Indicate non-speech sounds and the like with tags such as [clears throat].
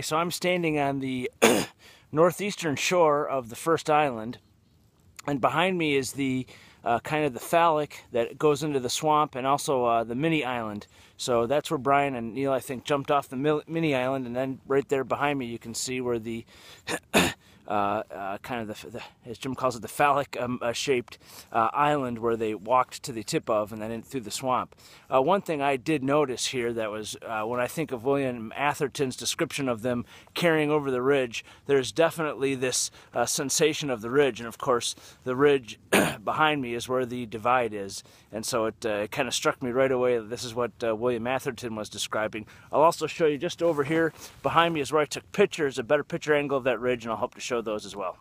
So I'm standing on the [clears throat] northeastern shore of the first island, and behind me is the uh, kind of the phallic that goes into the swamp and also uh, the mini island. So that's where Brian and Neil, I think, jumped off the mini island, and then right there behind me you can see where the [clears throat] kind of the, the, as Jim calls it, the phallic um, uh, shaped uh, island where they walked to the tip of and then in, through the swamp. Uh, one thing I did notice here that was uh, when I think of William Atherton's description of them carrying over the ridge, there's definitely this sensation of the ridge. And of course, the ridge [clears throat] behind me is where the divide is. And so it, it kind of struck me right away that this is what William Atherton was describing. I'll also show you just over here behind me is where I took pictures, a better picture angle of that ridge, and I'll hope to show those as well.